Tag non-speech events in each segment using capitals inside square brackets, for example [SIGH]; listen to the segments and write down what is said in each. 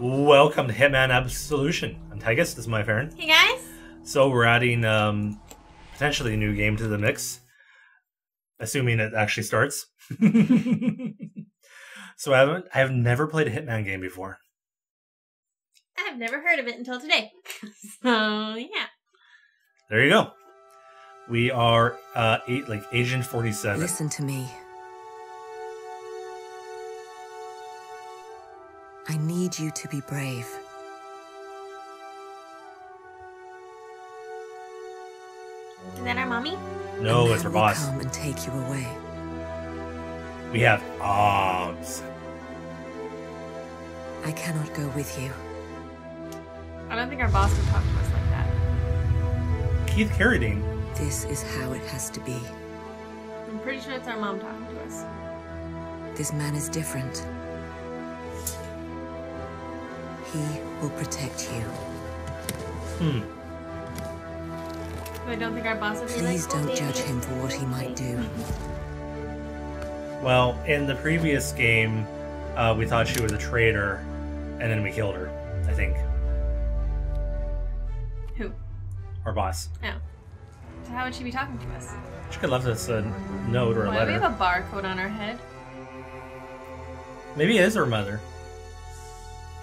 Welcome to Hitman Absolution. I'm Tygus, this is my Farron. Hey guys. So we're adding um, potentially a new game to the mix, assuming it actually starts. [LAUGHS] so I haven't, I have never played a Hitman game before. I've never heard of it until today. [LAUGHS] so yeah. There you go. We are uh, eight, like Agent Forty Seven. Listen to me. I need you to be brave. Is that our mommy? No, A it's our will boss. Come and take you away. We have arms. I cannot go with you. I don't think our boss would talk to us like that. Keith Carradine. This is how it has to be. I'm pretty sure it's our mom talking to us. This man is different. He will protect you. Hmm. But I don't think our boss would be like, Please "Oh, don't baby, judge him for what he might do. [LAUGHS] Well, in the previous game, uh, we thought she was a traitor, and then we killed her. I think Who? our boss. Oh. So how would she be talking to us? She could have left us a note or a Why do we letter. have a barcode on our head? Maybe it is her mother.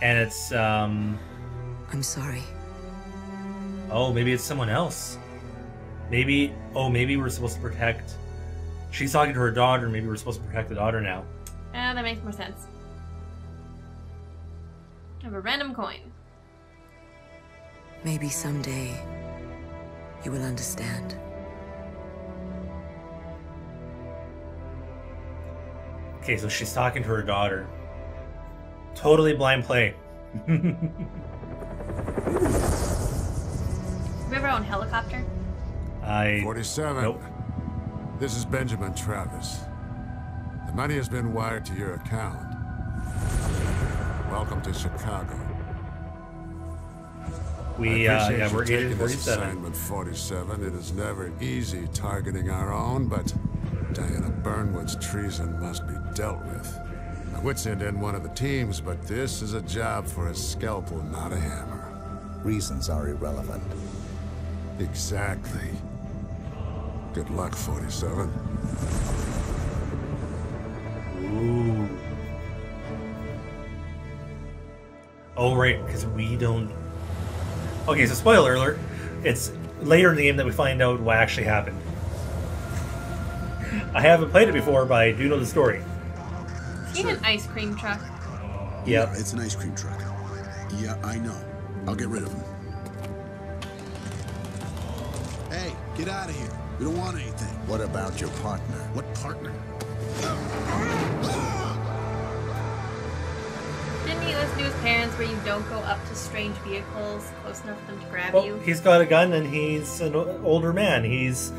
And it's um I'm sorry. oh, maybe it's someone else. Maybe oh, maybe we're supposed to protect She's talking to her daughter, maybe we're supposed to protect the daughter now. Ah, that makes more sense. I have a random coin. Maybe someday you will understand. Okay, so she's talking to her daughter. Totally blind play. Do we have our own helicopter? I 47. Nope. This is Benjamin Travis. The money has been wired to your account. Welcome to Chicago. we I uh appreciate yeah, we're taking Agent this 47. assignment 47. It is never easy targeting our own, but Diana Burnwood's treason must be dealt with. I would send in one of the teams, but this is a job for a scalpel, not a hammer. Reasons are irrelevant. Exactly. Good luck, 47. Ooh. Oh right, because we don't. Okay, so spoiler alert. It's later in the game that we find out what actually happened. I haven't played it before, but I do know the story. Is he an ice cream truck? Yep. Yeah, it's an ice cream truck. Yeah, I know. I'll get rid of him. Hey, get out of here. We don't want anything. What about your partner? What partner? Didn't he listen to his parents where you don't go up to strange vehicles close enough for them to grab Well, you? he's got a gun and he's an older man. He's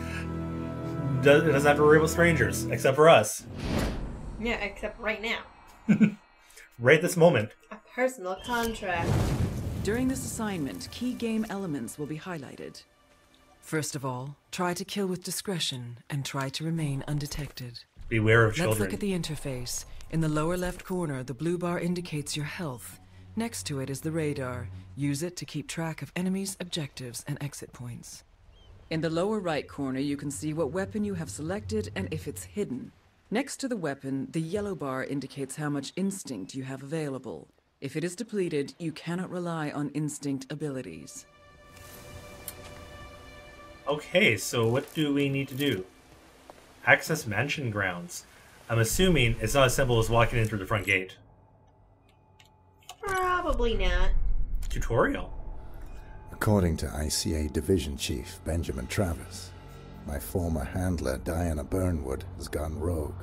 does, doesn't have to worry about strangers except for us. Yeah, except right now. [LAUGHS] Right this moment. A personal contract. During this assignment, key game elements will be highlighted. First of all, try to kill with discretion and try to remain undetected. Beware of children. Let's look at the interface. In the lower left corner, the blue bar indicates your health. Next to it is the radar. Use it to keep track of enemies, objectives, and exit points. In the lower right corner, you can see what weapon you have selected and if it's hidden. Next to the weapon, the yellow bar indicates how much instinct you have available. If it is depleted, you cannot rely on instinct abilities. Okay, so what do we need to do? Access mansion grounds. I'm assuming it's not as simple as walking in through the front gate. Probably not. Tutorial. According to ICA Division Chief Benjamin Travis, my former handler Diana Burnwood has gone rogue,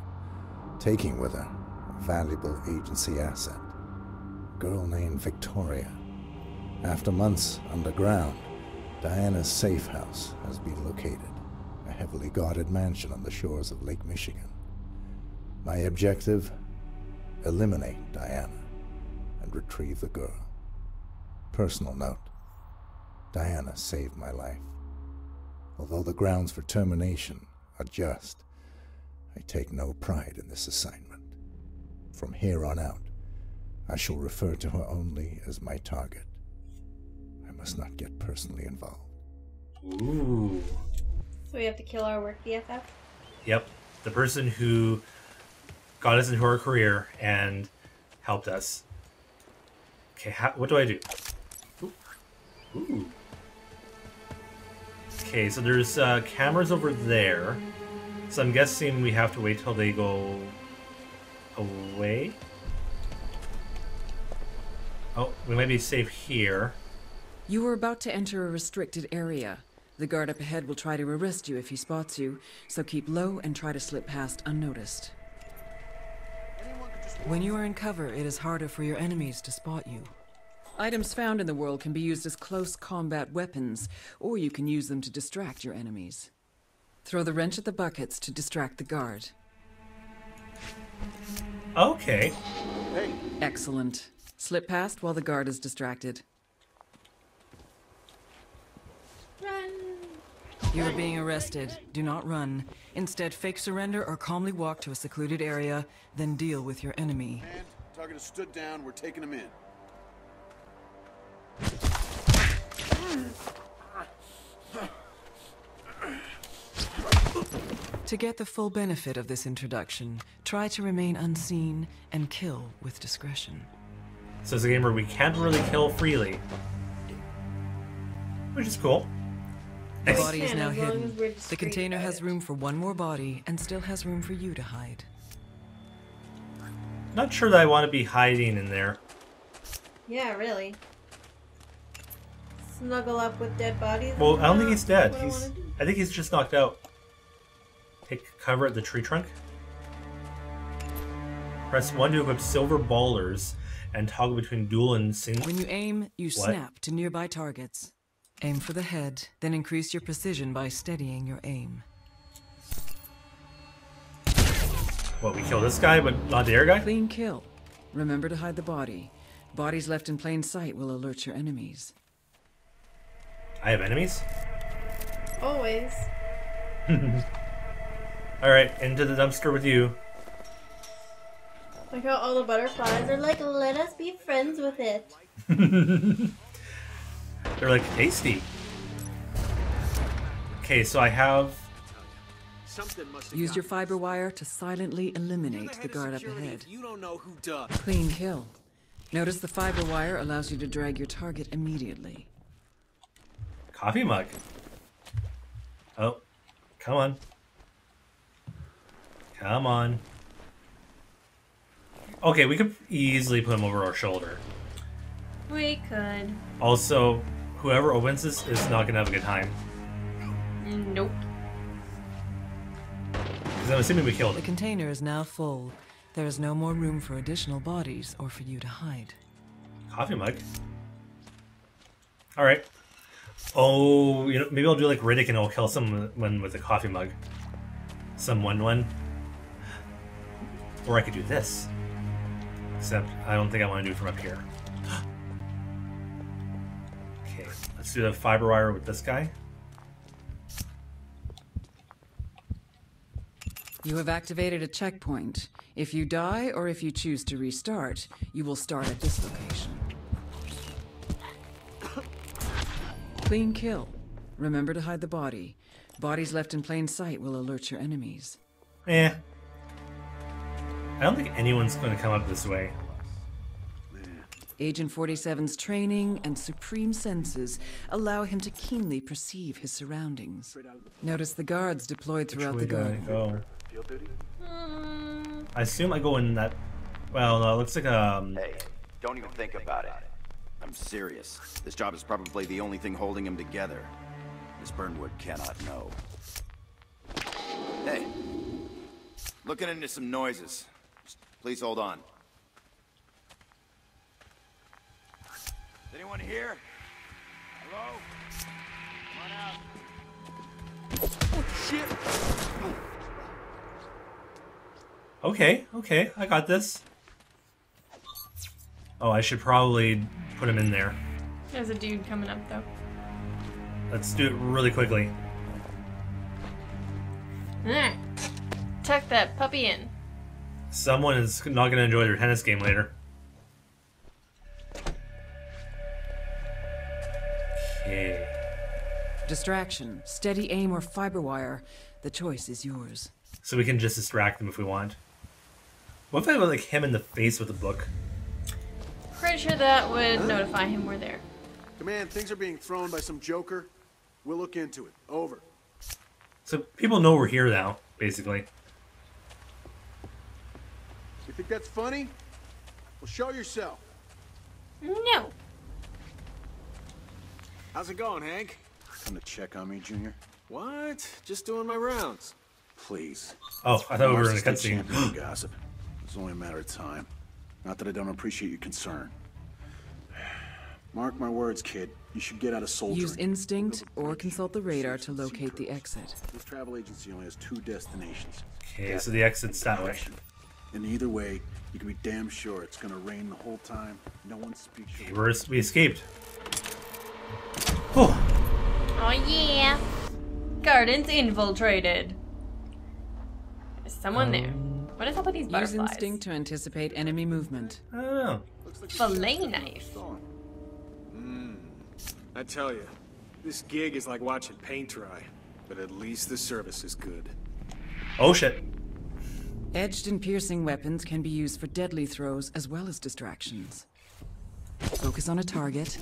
taking with her a valuable agency asset, a girl named Victoria. After months underground, Diana's safe house has been located, a heavily guarded mansion on the shores of Lake Michigan. My objective? Eliminate Diana and retrieve the girl. Personal note. Diana saved my life. Although the grounds for termination are just, I take no pride in this assignment. From here on out, I shall refer to her only as my target. I must not get personally involved. Ooh. So we have to kill our work BFF? Yep. The person who got us into our career and helped us. Okay, how, what do I do? Ooh. Ooh. Okay, so there's uh, cameras over there. So I'm guessing we have to wait till they go away. Oh, we might be safe here. You are about to enter a restricted area. The guard up ahead will try to arrest you if he spots you, so keep low and try to slip past unnoticed. When you are in cover, it is harder for your enemies to spot you. Items found in the world can be used as close combat weapons, or you can use them to distract your enemies. Throw the wrench at the buckets to distract the guard. Okay. Hey. Excellent. Slip past while the guard is distracted. Run! You are being arrested. Do not run. Instead, fake surrender or calmly walk to a secluded area, then deal with your enemy. And target has stood down. We're taking him in. Hmm. To get the full benefit of this introduction, try to remain unseen and kill with discretion. So it's a game where we can't really kill freely. Which is cool. The body is now hidden. The container has room for one more body and still has room for you to hide. Not sure that I want to be hiding in there. Yeah, really. Snuggle up with dead bodies? Well, I don't think he's dead. what I He's. I think he's just knocked out. Take cover at the tree trunk. Press one to equip silver ballers and toggle between dual and single. When you aim, you What? snap to nearby targets. Aim for the head, then increase your precision by steadying your aim. What, we kill this guy, but not the air guy? Clean kill. Remember to hide the body. Bodies left in plain sight will alert your enemies. I have enemies? Always. [LAUGHS] Alright, into the dumpster with you. Like how all the butterflies are like, let us be friends with it. [LAUGHS] They're like tasty. Okay, so I have. Something must Use your fiber wire to silently eliminate the guard up ahead. You don't know who does. Clean kill. Notice the fiber wire allows you to drag your target immediately. Coffee mug. Oh, come on. Come on. Okay, we could easily put him over our shoulder. We could. Also, whoever opens this is not gonna have a good time. Nope. Because I'm assuming we killed The container is now full. There is no more room for additional bodies or for you to hide. Coffee mug. Alright. Oh, you know, maybe I'll do like Riddick and I'll kill someone with a coffee mug. Someone one. Or I could do this. Except I don't think I want to do it from up here. [GASPS] okay, let's do the fiber wire with this guy. You have activated a checkpoint. If you die or if you choose to restart, you will start at this location. [COUGHS] Clean kill. Remember to hide the body. Bodies left in plain sight will alert your enemies. Eh. I don't think anyone's going to come up this way. Agent 47's training and supreme senses allow him to keenly perceive his surroundings. Notice the guards deployed throughout the Which way do I garden. go? I assume I go in that. Well, no, it looks like um. Hey, don't even think about it. I'm serious. This job is probably the only thing holding him together. Miss Burnwood cannot know. Hey, looking into some noises. Just please hold on. Is anyone here? Hello? Come on out. Oh, shit! Okay, okay, I got this. Oh, I should probably put him in there. there's a dude coming up though. Let's do it really quickly. Alright. Tuck that puppy in. Someone is not going to enjoy their tennis game later. Okay. Distraction, steady aim, or fiber wire. The choice is yours. So we can just distract them if we want. What if I like him in the face with a book? Pretty sure that would notify him we're there. Command, things are being thrown by some joker. We'll look into it. Over. So people know we're here now, basically. You think that's funny? Well, show yourself. No. How's it going, Hank? Come to check on me, Junior? What? Just doing my rounds. Please. Oh, I thought we were in a is the cutscene. [GASPS] gossip. It's only a matter of time. Not that I don't appreciate your concern. [SIGHS] Mark my words, kid. You should get out of soldiering. Use instinct or consult the radar to locate the exit. This travel agency only has two destinations. Okay, so the exit's that way. And either way, you can be damn sure it's gonna rain the whole time. No one speaks your We're, we escaped. Oh, Oh yeah. Gardens infiltrated. There's someone there. What is up with these butterflies? Use instinct to anticipate enemy movement. I don't know. Fillet knife. Mm. I tell you, this gig is like watching paint dry. But at least the service is good. Oh shit. Edged and piercing weapons can be used for deadly throws as well as distractions. Focus on a target.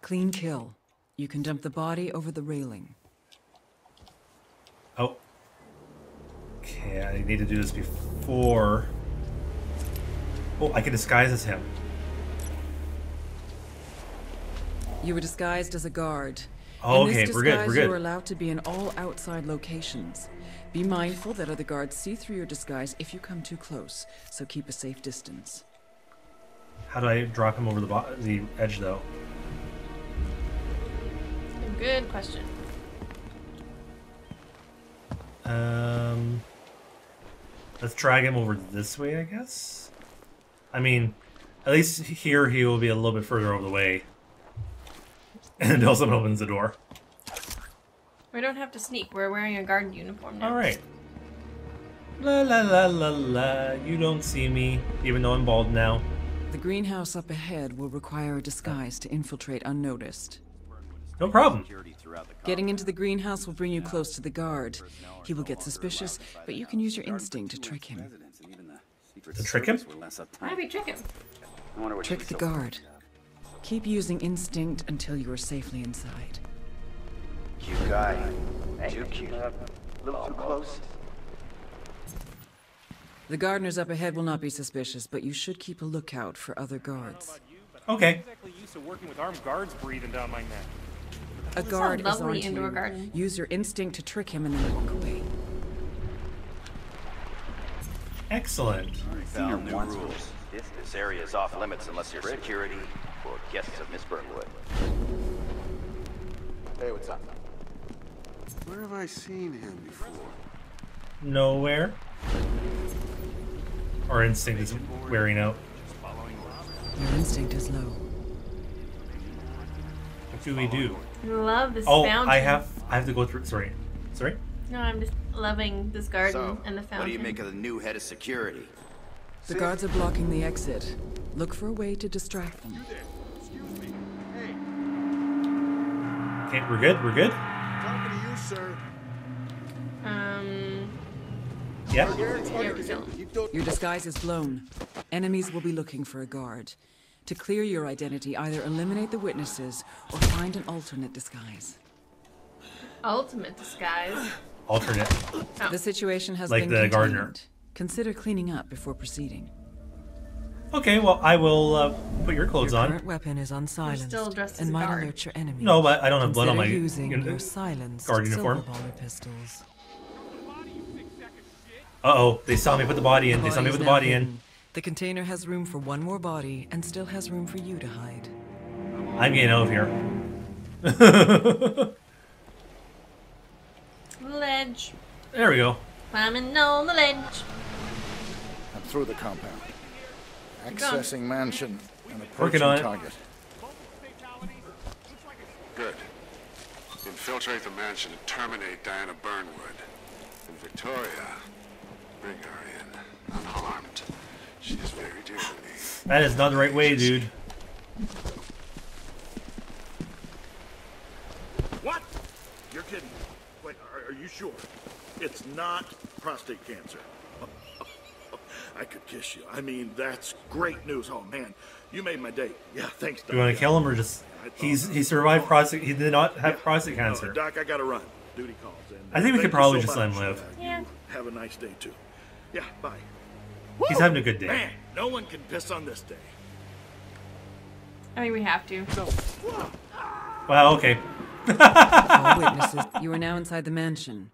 Clean kill. You can dump the body over the railing. Oh. Okay, I need to do this before. Oh, I can disguise as him. You were disguised as a guard. Oh, okay, we're good, we're disguise, good. You are allowed to be in all outside locations. Be mindful that other guards see through your disguise if you come too close, so keep a safe distance. How do I drop him over the bo- the edge though? Good question. Um, let's drag him over this way, I guess. I mean, at least here he will be a little bit further over the way [LAUGHS] until someone opens the door. We don't have to sneak. We're wearing a guard uniform now. All right. La la la la la. You don't see me, even though I'm bald now. The greenhouse up ahead will require a disguise to infiltrate unnoticed. No problem. Getting into the greenhouse will bring you close to the guard. He will get suspicious, but you can use your instinct to trick him. To trick him? Why do we trick him? Trick the guard. Keep using instinct until you are safely inside. Cute guy. Too cute. Uh, a little too close. The gardeners up ahead will not be suspicious, but you should keep a lookout for other guards. Okay. exactly used to working with armed guards breathing down my neck. A This a guard is lovely onto indoor you. garden. Use your instinct to trick him and then walk away. Excellent. Found new rules. This area is off limits unless you're security or guests of Miss Burnwood. Hey, what's up? Where have I seen him before? Nowhere. Our instinct is wearing out. Your instinct is low. What do we do? I love this Oh, fountain. I have I have to go through. Sorry, sorry. No, I'm just loving this garden So, and the fountain. what do you make of the new head of security? The guards are blocking the exit. Look for a way to distract them. Excuse me. Hey, Okay, we're good. We're good. Talking to you, sir. Um, Yeah. Here, Here we go. Your disguise is blown. Enemies will be looking for a guard. To clear your identity, either eliminate the witnesses or find an alternate disguise. ultimate disguise. Alternate. The situation has Like been the contained. gardener. Consider cleaning up before proceeding. Okay, well I will uh, put your clothes Your on. current weapon is unsilenced still dressed as and a might guard. alert your enemy. No, but I don't have blood on Consider my using uni- your silenced guard uniform. silver baller pistols. Uh oh, they saw me put the body in. They saw me put the body in. hidden. The container has room for one more body and still has room for you to hide. I'm getting out of here. [LAUGHS] Ledge. there we go. Climbing on the ledge. I'm through the compound. Going. Accessing mansion and Working approaching on target. Good. Infiltrate the mansion and terminate Diana Burnwood. And Victoria, bring her in, unharmed. She is very dear to me. That is not the right way, dude. What? You're kidding. Wait, are, are you sure? It's not prostate cancer. I could kiss you. I mean, that's great news. Oh man, you made my day. Yeah, thanks, Doc. Do you want to kill him or just? He's he survived prostate. He did not have prostate No, cancer. Doc, I gotta run. Duty calls. And, I think we could probably so just let him live. Uh, Yeah. Have a nice day too. Yeah, bye. He's having a good day. Man, no one can piss on this day. I mean, we have to. Wow. Okay. All witnesses, you are now inside the mansion.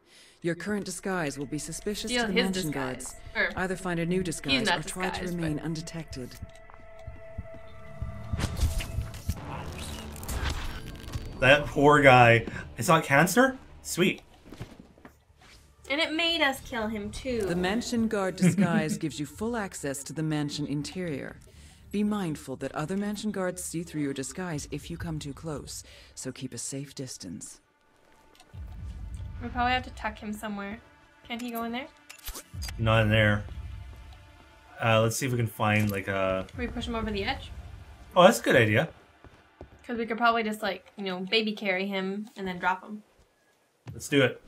Your current disguise will be suspicious Steal to the his mansion guards. Or- Either find a new disguise or try to disguised, remain undetected. That poor guy. It's not cancer. Sweet. And it made us kill him too. The mansion guard [LAUGHS] disguise gives you full access to the mansion interior. Be mindful that other mansion guards see through your disguise if you come too close, so keep a safe distance. We probably have to tuck him somewhere. Can't he go in there? Not in there. Uh, let's see if we can find like a. Can we push him over the edge? Oh, that's a good idea. Because we could probably just like, you know, baby carry him and then drop him. Let's do it.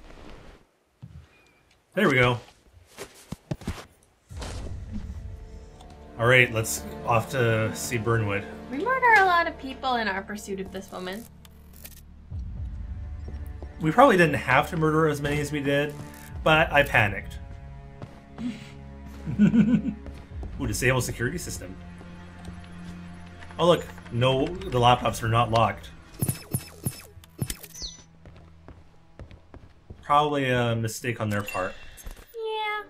There we go. All right, let's off to see Burnwood. We murder a lot of people in our pursuit of this woman. We probably didn't have to murder as many as we did, but I panicked. [LAUGHS] Ooh, disable security system. Oh look, no, the laptops are not locked. Probably a mistake on their part. Yeah.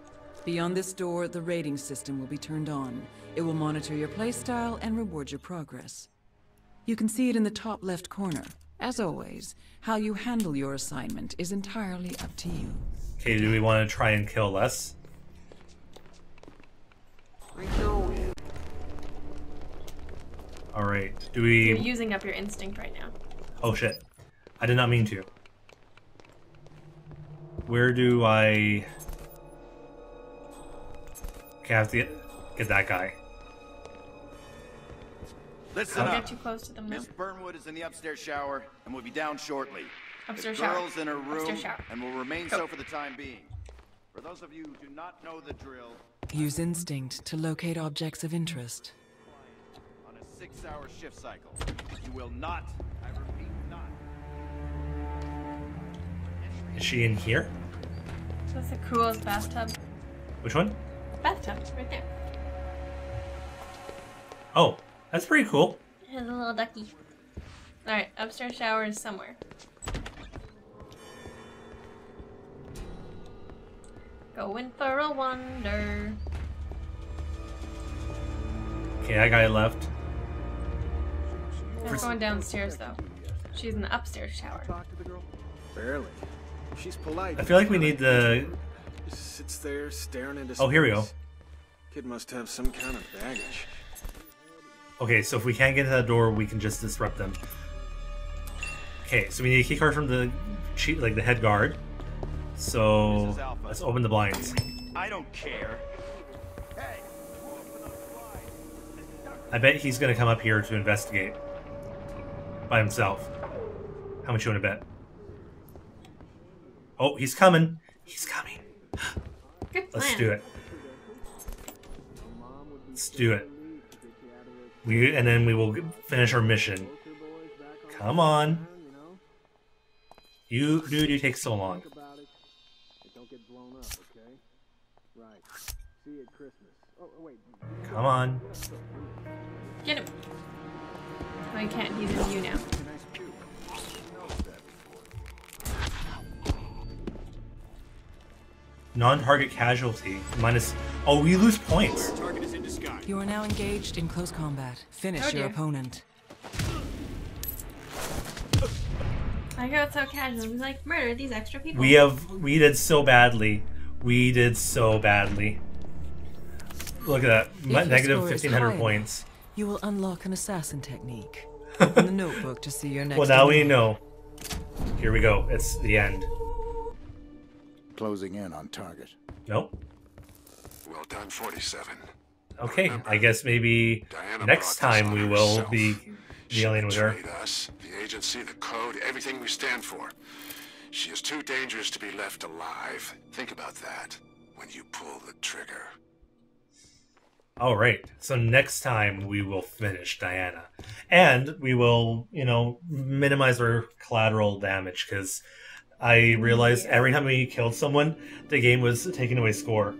Beyond this door, the rating system will be turned on. It will monitor your playstyle and reward your progress. You can see it in the top left corner. As always, how you handle your assignment is entirely up to you. Okay, do we want to try and kill less? All right. Do we? You're using up your instinct right now. Oh shit! I did not mean to. Where do I? Okay, I have to get, get that guy. Listen Don't up. get too close to them now. Miss Burnwood is in the upstairs shower and will be down shortly. Upstairs the shower. girl's in her room Upstairs shower. and will remain Go. so for the time being. For those of you who do not know the drill, Use instinct to locate objects of interest. on a six-hour shift cycle, you will not, I repeat, not, Is she in here? That's the coolest bathtub. Which one? Bathtub, right there. Oh, that's pretty cool. Has a little ducky. Alright, upstairs shower is somewhere. Going for a wander. Okay, that guy left. We're going downstairs though. She's in the upstairs shower. Talk to the girl? Barely. She's polite. I feel like we need the. Sits there staring into Oh, here we go. Kid must have some kind of baggage. Okay, so if we can't get to that door, we can just disrupt them. Okay, so we need a keycard from the cheat, like the head guard. So let's open the blinds. I don't care. Hey, I bet he's gonna come up here to investigate by himself. How much you want to bet? Oh, he's coming. He's coming. Good plan. Let's do it. Let's do it. We and then we will finish our mission. Come on. You dude, you take so long. Come on. Get him. I can't. He's in you now. Non-target casualty minus. Oh, we lose points. Target is in disguise. You are now engaged in close combat. Finish Oh, your opponent. I go so casual. He's like, murder these extra people. We have we did so badly. We did so badly. Look at that. If Ma- your Negative score is 1500 high points. You will unlock an assassin technique. [LAUGHS] Open the notebook to see your next. Well, now we know. Here we go. It's the end. Closing in on target. Nope. Well done, 47. Okay, I guess maybe Diana next time we will herself. be dealing with her. Betrayed us, the agency, the code, everything we stand for. She is too dangerous to be left alive. Think about that when you pull the trigger. All right. So next time we will finish Diana, and we will, you know, minimize our collateral damage because I realized every time we killed someone, the game was taking away score.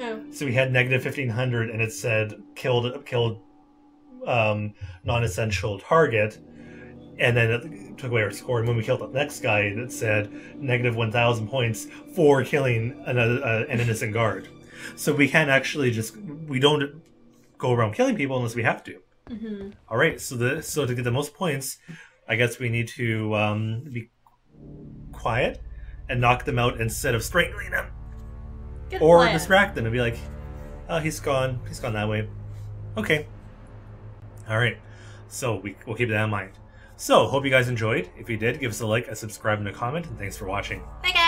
Oh. So we had negative fifteen hundred, and it said killed killed um, non-essential target, and then it took away our score. And when we killed the next guy, it said negative one thousand points for killing another uh, an innocent guard. So we can't actually just we don't go around killing people unless we have to. Mm-hmm. All right. So the so to get the most points, I guess we need to um, be quiet and knock them out instead of strangling them, Good or plan. distract them and be like, "Oh, he's gone. He's gone that way." Okay. All right. So we we'll keep that in mind. So hope you guys enjoyed. If you did, give us a like, a subscribe, and a comment. And thanks for watching. Bye, guys.